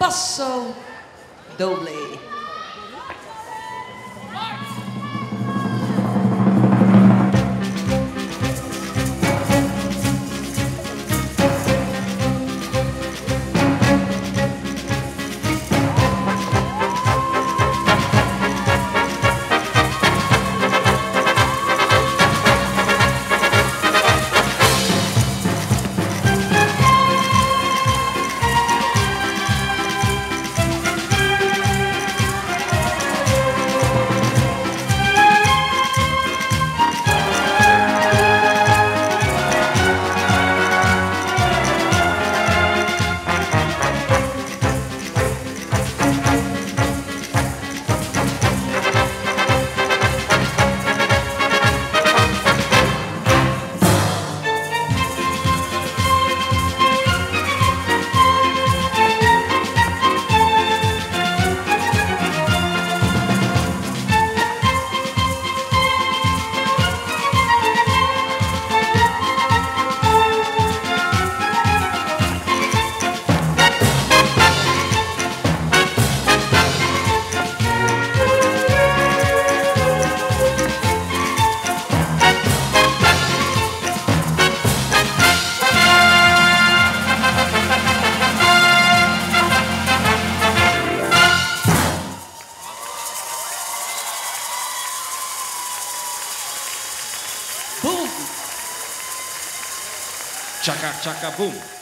paso doble. Tchaca, tchaca, boom.